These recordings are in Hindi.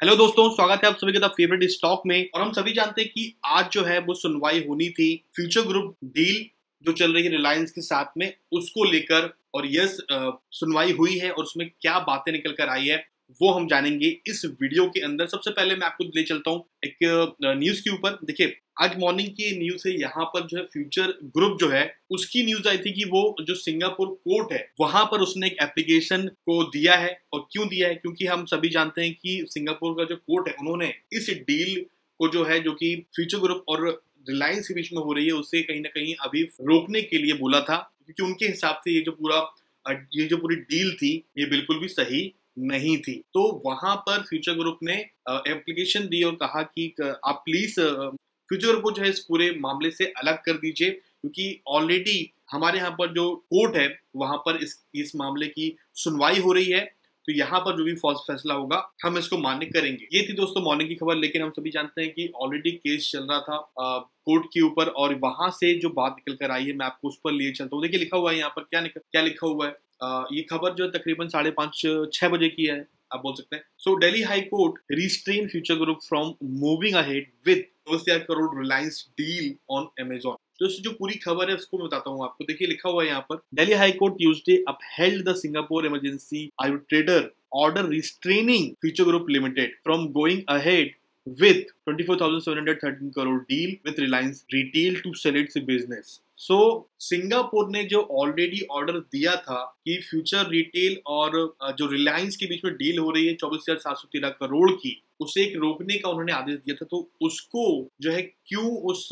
हेलो दोस्तों, स्वागत है आप सभी का फेवरेट स्टॉक में। और हम सभी जानते हैं कि आज जो है वो सुनवाई होनी थी फ्यूचर ग्रुप डील जो चल रही है रिलायंस के साथ में, उसको लेकर और यस सुनवाई हुई है और उसमें क्या बातें निकल कर आई है, वो हम जानेंगे इस वीडियो के अंदर। सबसे पहले मैं आपको ले चलता हूँ एक न्यूज़ के ऊपर। देखिए आज मॉर्निंग की न्यूज़ है, यहाँ पर जो है फ्यूचर ग्रुप जो है, उसकी न्यूज़ आई थी कि वो जो सिंगापुर कोर्ट है, वहाँ पर उसने एक एप्लीकेशन को दिया है। और क्यों दिया है? क्योंकि हम सभी जानते हैं कि सिंगापुर का जो कोर्ट है, उन्होंने इस डील को जो है, जो कि फ्यूचर ग्रुप और रिलायंस के बीच में हो रही है, उसे कहीं ना कहीं अभी रोकने के लिए बोला था। क्योंकि उनके हिसाब से ये जो पूरा, ये जो पूरी डील थी, ये बिल्कुल भी सही नहीं थी। तो वहाँ पर फ्यूचर ग्रुप ने एप्लीकेशन दी और कहा कि, आप प्लीज़ फ्यूचर को जो है इस पूरे मामले से अलग कर दीजिए क्योंकि ऑलरेडी हमारे यहाँ पर जो कोर्ट है वहाँ पर इस इस मामले की सुनवाई हो रही है। तो यहाँ पर जो भी फैसला होगा हम इसको मान्य करेंगे। ये थी दोस्तों मॉर्निंग की खबर लेकिन हम सभी जानते हैं कि ऑलरेडी केस चल रहा था कोर्ट के ऊपर और वहाँ से जो बात निकल कर आई है मैं आपको उस पर लिए चलता हूँ। देखिए लिखा हुआ है यहाँ पर क्या निकल, क्या लिखा हुआ है? आ, ये खबर जो तकरीबन साढ़े पाँच छह बजे की है आप बोल सकते हैं। So Delhi high court restrain future group from moving ahead with crore Reliance deal on Amazon तो इसकी जो पूरी खबर है, उसको मैं बताता हूँ आपको। देखिए, लिखा हुआ है यहाँ पर, Delhi high court Tuesday upheld the Singapore emergency arbitrator order restraining future group limited from going ahead with 24,713 crore deal with Reliance Retail to sell its business. So so, Singapore ने जो ऑलरेडी ऑर्डर दिया था कि फ्यूचर रिटेल और जो रिलायंस के बीच में डील हो रही है चौबीस हज़ार सात सौ तेरह करोड़ की उसे एक रोकने का उन्होंने आदेश दिया था तो उसको जो है क्यों उस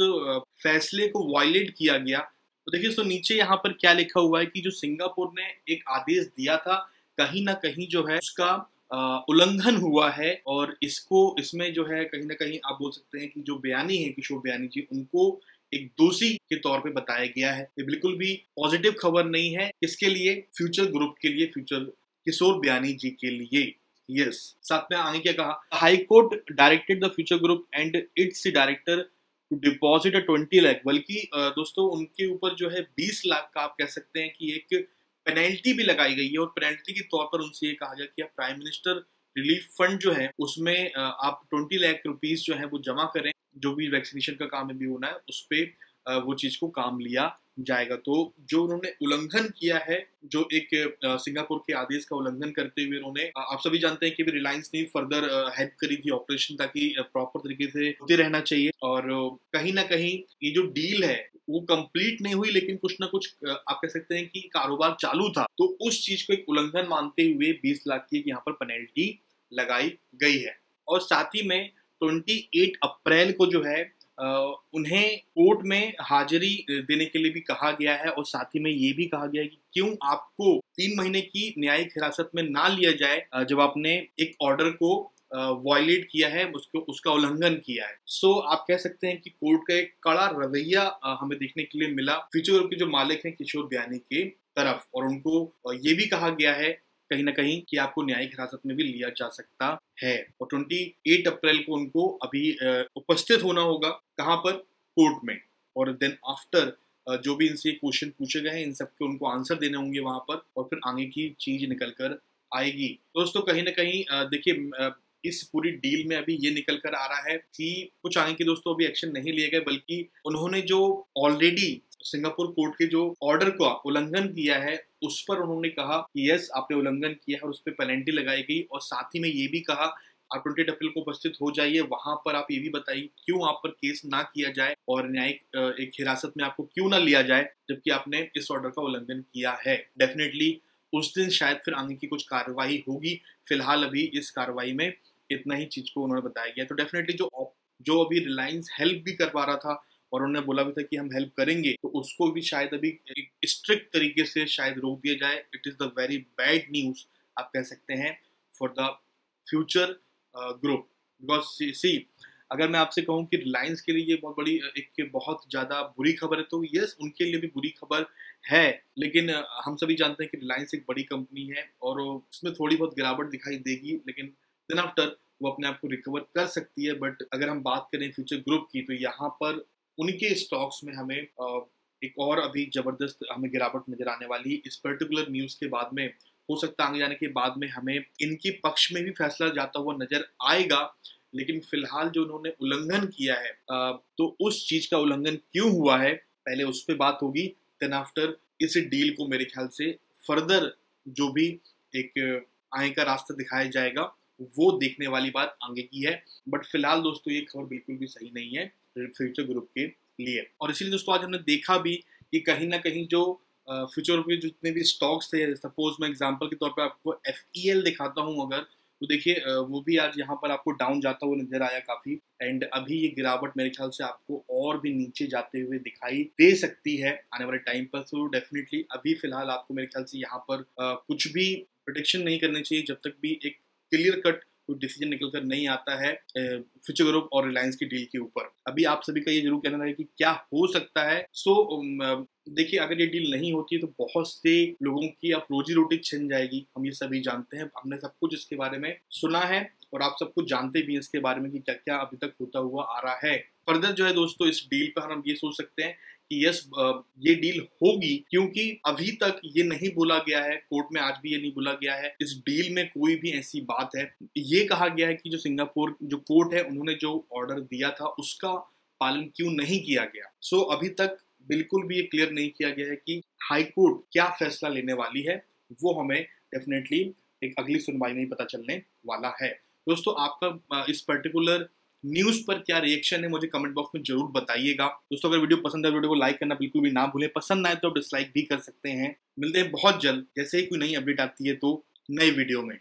फैसले को वायलेट किया गया तो देखिए तो नीचे यहाँ पर क्या लिखा हुआ है कि जो सिंगापुर ने एक आदेश दिया था कहीं ना कहीं जो है उसका उल्लंघन हुआ है और इसको, इसमें जो है कहीं ना कहीं आप बोल सकते हैं कि जो बयानी है किशोर बयानी जी, उनको एक दोषी के तौर पे बताया गया है। ये बिल्कुल भी पॉजिटिव खबर नहीं है इसके लिए, फ्यूचर ग्रुप के लिए, फ्यूचर किशोर बयानी जी के लिए। Yes yes. साथ में आगे क्या कहा? High court directed the future group and its director to deposit twenty lakh बल्कि दोस्तों, उनके ऊपर जो है बीस लाख का आप कह सकते हैं कि एक पेनल्टी भी लगाई गई है और पेनल्टी के तौर पर उनसे ये कहा गया कि आप प्राइम मिनिस्टर रिलीफ फंड जो है, उसमें आप ट्वेंटी लाख रुपीज़ जो है वो जमा करें, जो भी वैक्सीनेशन का काम अभी होना है, उस पर वो चीज़ को काम लिया जाएगा। तो जो उन्होंने उल्लंघन किया है, जो एक सिंगापुर के आदेश का उल्लंघन करते हुए उन्होंने आप सभी जानते हैं कि रिलायंस ने फर्दर हेल्प करी थी ऑपरेशन ताकि प्रॉपर तरीके से होते रहना चाहिए और कहीं ना कहीं ये जो डील है वो कंप्लीट नहीं हुई, लेकिन कुछ ना कुछ आप कह सकते हैं कि कारोबार चालू था। तो उस चीज़ को एक उल्लंघन मानते हुए 20 लाख की यहाँ पर पेनल्टी लगाई गई है। और साथ ही में 28 अप्रैल को जो है उन्हें कोर्ट में हाजिरी देने के लिए भी कहा गया है और साथ ही में ये भी कहा गया है कि क्यों आपको तीन महीने की न्यायिक हिरासत में ना लिया जाए जब आपने एक ऑर्डर को वायलेट किया है उसको उसका उल्लंघन किया है। सो so, आप कह सकते हैं कि कोर्ट का एक कड़ा रवैया हमें देखने के लिए मिला। फ्यूचर के जो मालिक हैं किशोर बयानी के तरफ़ और उनको ये भी कहा गया है कहीं ना कहीं कि आपको न्यायिक हिरासत में भी लिया जा सकता है। और 28 अप्रैल को उनको अभी उपस्थित होना होगा कहाँ पर? कोर्ट में। और देन आफ्टर जो भी इनसे क्वेश्चन पूछे गए हैं इन सब के उनको आंसर देने होंगे वहाँ पर और फिर आगे की चीज़ निकल कर आएगी। दोस्तों कहीं ना कहीं देखिए इस पूरी डील में अभी ये निकल कर आ रहा है कि कुछ आगे के दोस्तों अभी एक्शन नहीं लिए गए, बल्कि उन्होंने जो ऑलरेडी सिंगापुर कोर्ट के जो ऑर्डर का उल्लंघन किया है, उस पर उन्होंने कहा कि यस आपने उल्लंघन किया है और उस पर पेनल्टी लगाई गई और साथ ही में ये भी कहा, आप ट्वेंटी अप्रैल को उपस्थित हो जाइए, वहाँ पर आप ये भी बताइए क्यों आप पर केस ना किया जाए और न्यायिक एक हिरासत में आपको क्यों ना लिया जाए, जबकि आपने इस ऑर्डर का उल्लंघन किया है। डेफिनेटली उस दिन शायद फिर आने की कुछ कार्रवाई होगी। फ़िलहाल अभी इस कार्रवाई में इतना ही चीज़ को उन्होंने बताया गया। तो डेफिनेटली जो जो अभी रिलायंस हेल्प भी कर पा रहा था और उन्होंने बोला भी था कि हम हेल्प करेंगे तो उसको भी शायद अभी स्ट्रिक्ट तरीके से शायद रोक दिया जाए। It is the very bad news आप कह सकते हैं for the future group because see अगर मैं आपसे कहूँ कि रिलायंस के लिए ये बहुत बड़ी, एक बहुत ज़्यादा बुरी खबर है तो यस उनके लिए भी बुरी खबर है। लेकिन हम सभी जानते हैं कि रिलायंस एक बड़ी कंपनी है और उसमें थोड़ी बहुत गिरावट दिखाई देगी, लेकिन देन आफ्टर वो अपने आप को रिकवर कर सकती है। बट अगर हम बात करें फ्यूचर ग्रुप की तो यहाँ पर उनके स्टॉक्स में हमें एक और अभी ज़बरदस्त हमें गिरावट नज़र आने वाली है। इस पर्टिकुलर न्यूज़ के बाद में, हो सकता है आगे जाने के बाद में हमें इनके पक्ष में भी फैसला जाता हुआ नज़र आएगा। लेकिन फ़िलहाल जो उन्होंने उल्लंघन किया है तो उस चीज़ का उल्लंघन क्यों हुआ है? पहले उस पर बात होगी देन आफ्टर इस डील को मेरे ख्याल से फर्दर जो भी एक आय का रास्ता दिखाया जाएगा, वो देखने वाली बात आगे की है। बट फ़िलहाल दोस्तों, ये खबर बिल्कुल भी सही नहीं है फ्यूचर ग्रुप के लिए। और इसीलिए दोस्तों, आज हमने देखा भी कि कहीं ना कहीं जो फ्यूचर के जितने भी स्टॉक्स थे सपोज़ मैं एग्जांपल के तौर पे आपको एफ़ e दिखाता हूँ अगर तो देखिए वो भी आज यहाँ पर आपको डाउन जाता हुआ नज़र आया काफ़ी। एंड अभी ये गिरावट मेरे ख्याल से आपको और भी नीचे जाते हुए दिखाई दे सकती है आने वाले टाइम पर। तो डेफिनेटली अभी फ़िलहाल आपको मेरे ख्याल से यहाँ पर कुछ भी प्रोटेक्शन नहीं करना चाहिए। जब तक भी एक क्लियर कट कोई डिसीज़न निकल कर नहीं आता है फ्यूचर ग्रुप और रिलायंस की डील के ऊपर। अभी आप सभी का ये ज़रूर कहना है कि क्या हो सकता है। सो so, देखिए अगर ये डील नहीं होती है तो बहुत से लोगों की अब रोजी रोटी छिन जाएगी। हम ये सभी जानते हैं हमने सब कुछ इसके बारे में सुना है। और आप सब कुछ जानते भी हैं इसके बारे में कि क्या क्या अभी तक होता हुआ आ रहा है। फर्दर जो है दोस्तों, इस डील पर हम ये सोच सकते हैं कि यस ये डील होगी क्योंकि अभी तक ये नहीं बोला गया है, कोर्ट में आज भी ये नहीं बोला गया है। इस डील में कोई भी ऐसी बात है। ये कहा गया है कि जो सिंगापुर, जो कोर्ट है, उन्होंने जो ऑर्डर दिया था, उसका पालन क्यों नहीं किया गया? सो, अभी तक बिल्कुल भी ये क्लियर नहीं किया गया है कि हाई कोर्ट क्या फैसला लेने वाली है, वो हमें डेफिनेटली एक अगली सुनवाई में पता चलने वाला है। दोस्तों, आपका इस पर्टिकुलर न्यूज़ पर क्या रिएक्शन है, मुझे कमेंट बॉक्स में ज़रूर बताइएगा। दोस्तों, अगर वीडियो पसंद है, वीडियो को लाइक करना बिल्कुल भी ना भूलें। पसंद आए तो आप डिसलाइक भी कर सकते हैं। मिलते हैं बहुत जल्द, जैसे ही कोई नई अपडेट आती है तो नई वीडियो में।